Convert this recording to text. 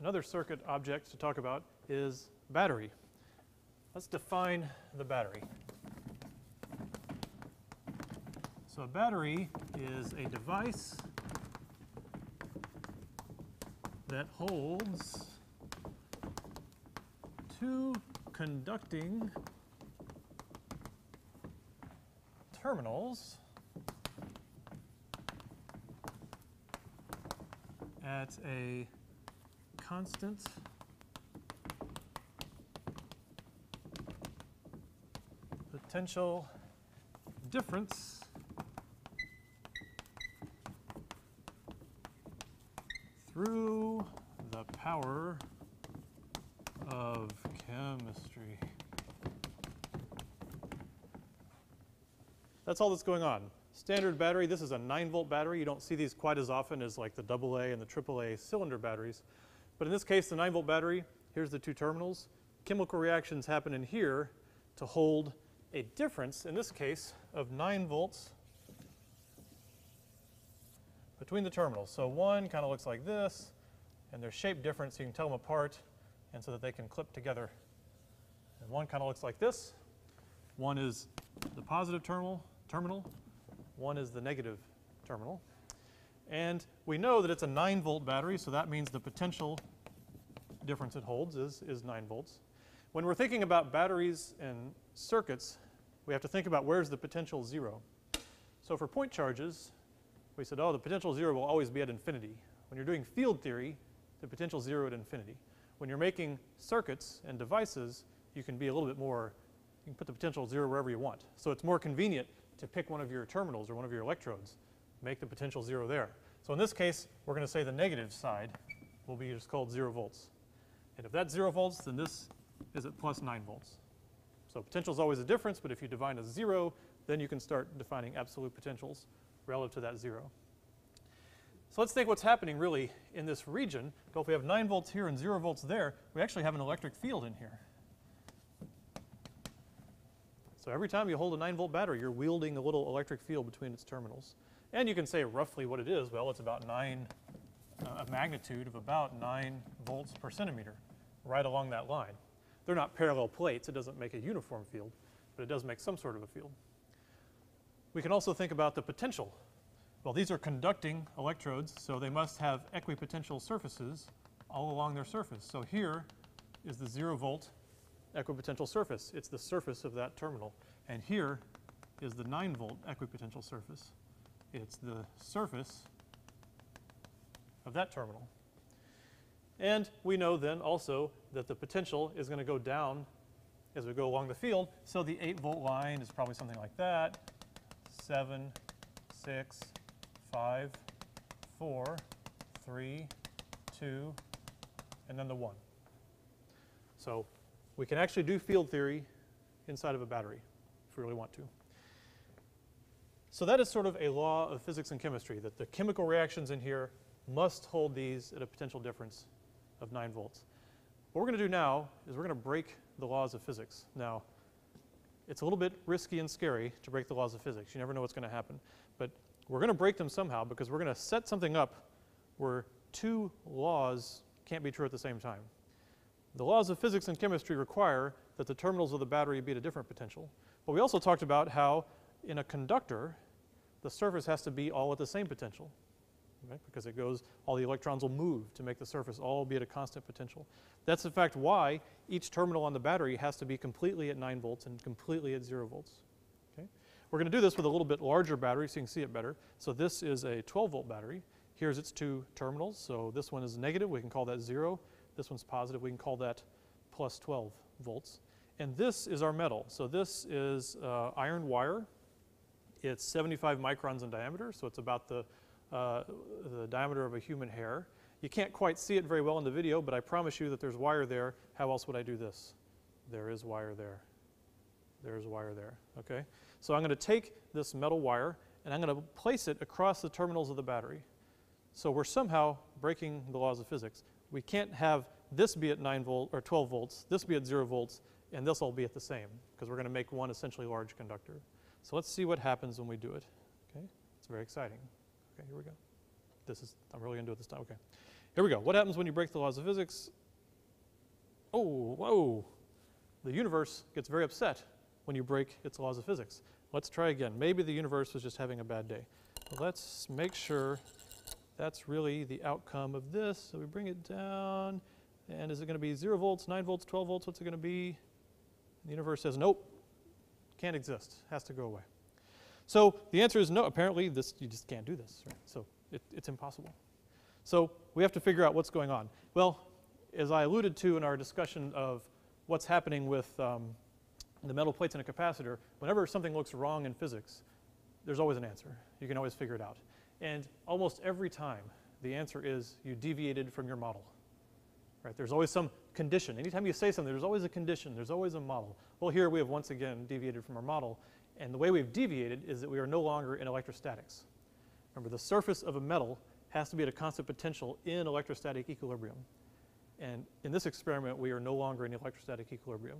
another circuit object to talk about is battery. Let's define the battery. So a battery is a device that holds two conducting terminals at a constant potential difference through the power of chemistry. That's all that's going on. Standard battery, this is a 9 volt battery. You don't see these quite as often as like the AA and the AAA cylinder batteries. But in this case, the 9 volt battery, here's the two terminals. Chemical reactions happen in here to hold a difference, in this case, of 9 volts between the terminals. So one kind of looks like this, and they're shaped different so you can tell them apart and so that they can clip together. And one kind of looks like this. One is the positive terminal, terminal. One is the negative terminal. And we know that it's a 9 volt battery, so that means the potential difference it holds is, is 9 volts. When we're thinking about batteries and circuits, we have to think about where's the potential zero. So for point charges, we said, oh, the potential zero will always be at infinity. When you're doing field theory, the potential zero at infinity. When you're making circuits and devices, you can be a little bit more, you can put the potential zero wherever you want. So it's more convenient to pick one of your terminals or one of your electrodes, make the potential zero there. So in this case, we're going to say the negative side will be just called zero volts. And if that's zero volts, then this is at plus nine volts. So potential is always a difference, but if you define a zero, then you can start defining absolute potentials relative to that zero. So let's think what's happening really in this region. Well, if we have 9 volts here and 0 volts there, we actually have an electric field in here. So every time you hold a 9 volt battery, you're wielding a little electric field between its terminals. And you can say roughly what it is. Well, it's about 9, uh, a magnitude of about 9 volts per centimeter right along that line. They're not parallel plates. It doesn't make a uniform field, but it does make some sort of a field. We can also think about the potential. Well, these are conducting electrodes, so they must have equipotential surfaces all along their surface. So here is the zero volt equipotential surface. It's the surface of that terminal. And here is the 9 volt equipotential surface. It's the surface of that terminal. And we know then also that the potential is going to go down as we go along the field. So the 8 volt line is probably something like that. 7, 6, 5, 4, 3, 2, and then the 1. So we can actually do field theory inside of a battery if we really want to. So that is sort of a law of physics and chemistry, that the chemical reactions in here must hold these at a potential difference of 9 volts. What we're going to do now is we're going to break the laws of physics. Now, it's a little bit risky and scary to break the laws of physics. You never know what's going to happen. But we're going to break them somehow because we're going to set something up where two laws can't be true at the same time. The laws of physics and chemistry require that the terminals of the battery be at a different potential. But we also talked about how in a conductor, the surface has to be all at the same potential right? Because it goes, all the electrons will move to make the surface all be at a constant potential. That's in fact why each terminal on the battery has to be completely at 9 volts and completely at 0 volts. Okay? We're going to do this with a little bit larger battery so you can see it better. So this is a 12 volt battery. Here's its two terminals. So this one is negative, we can call that 0. This one's positive, we can call that plus 12 volts. And this is our metal. So this is uh, iron wire. It's 75 microns in diameter, so it's about the uh, the diameter of a human hair. You can't quite see it very well in the video, but I promise you that there's wire there. How else would I do this? There is wire there. There's wire there, okay? So I'm going to take this metal wire and I'm going to place it across the terminals of the battery. So we're somehow breaking the laws of physics. We can't have this be at 9 volt or 12 volts, this be at 0 volts, and this all be at the same because we're going to make one essentially large conductor. So let's see what happens when we do it. Okay? It's very exciting. Okay, here we go. This is, I'm really to do it this time. Okay. here we go. What happens when you break the laws of physics? Oh, whoa. The universe gets very upset when you break its laws of physics. Let's try again. Maybe the universe was just having a bad day. Let's make sure that's really the outcome of this. So we bring it down. And is it going to be 0 volts, 9 volts, 12 volts? What's it going to be? The universe says, nope, can't exist, has to go away. So the answer is no. Apparently, this you just can't do this. Right? So it, it's impossible. So we have to figure out what's going on. Well, as I alluded to in our discussion of what's happening with um, the metal plates in a capacitor, whenever something looks wrong in physics, there's always an answer. You can always figure it out. And almost every time, the answer is you deviated from your model. Right? There's always some condition. Anytime you say something, there's always a condition, there's always a model. Well, here we have once again deviated from our model, and the way we've deviated is that we are no longer in electrostatics. Remember, the surface of a metal has to be at a constant potential in electrostatic equilibrium. And in this experiment, we are no longer in electrostatic equilibrium.